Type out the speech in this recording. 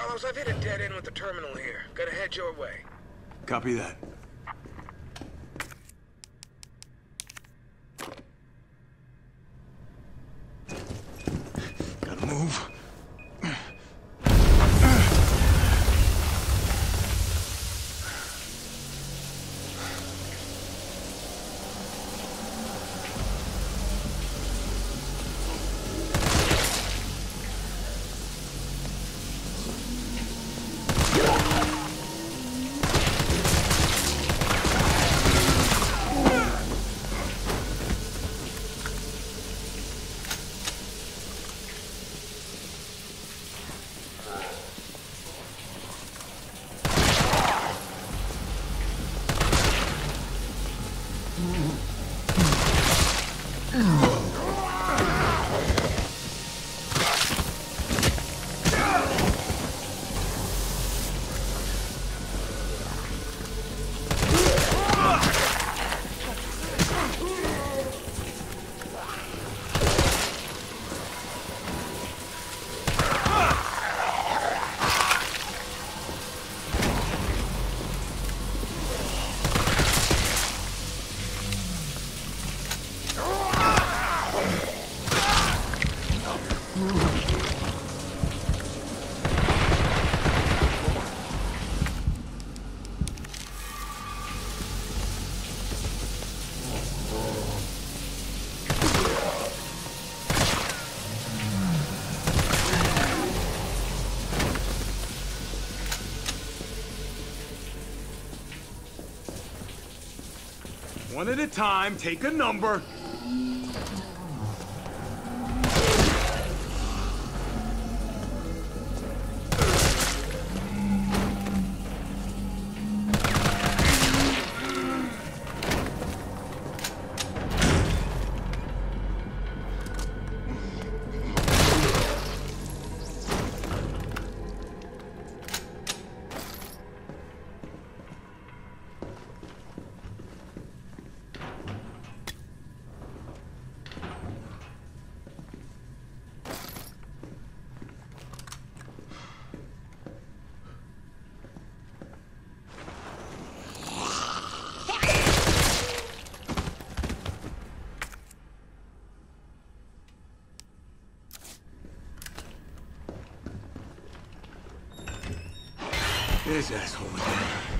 Carlos, I've hit a dead end with the terminal here. Gotta head your way. Copy that. One at a time, take a number. This asshole again.